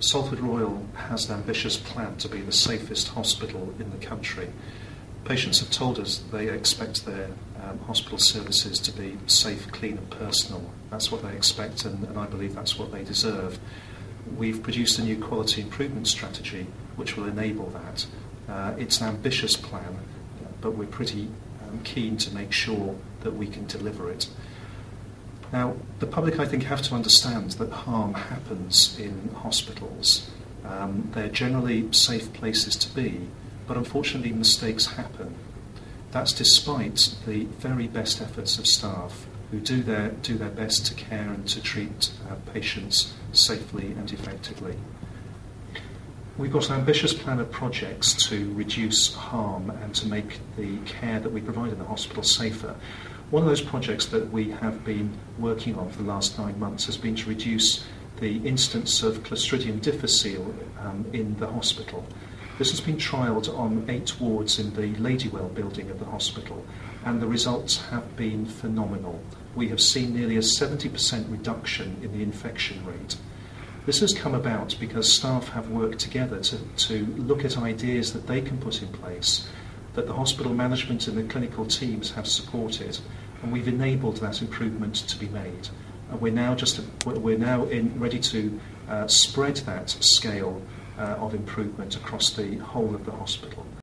Salford Royal has an ambitious plan to be the safest hospital in the country. Patients have told us they expect their um, hospital services to be safe, clean and personal. That's what they expect and, and I believe that's what they deserve. We've produced a new quality improvement strategy which will enable that. Uh, it's an ambitious plan, but we're pretty um, keen to make sure that we can deliver it. Now, the public, I think, have to understand that harm happens in hospitals. Um, they're generally safe places to be, but unfortunately, mistakes happen. That's despite the very best efforts of staff who do their, do their best to care and to treat uh, patients safely and effectively. We've got an ambitious plan of projects to reduce harm and to make the care that we provide in the hospital safer. One of those projects that we have been working on for the last nine months has been to reduce the instance of Clostridium difficile um, in the hospital. This has been trialled on eight wards in the Ladywell building of the hospital, and the results have been phenomenal. We have seen nearly a 70% reduction in the infection rate. This has come about because staff have worked together to, to look at ideas that they can put in place that the hospital management and the clinical teams have supported, and we've enabled that improvement to be made. And we're now just we're now in, ready to uh, spread that scale uh, of improvement across the whole of the hospital.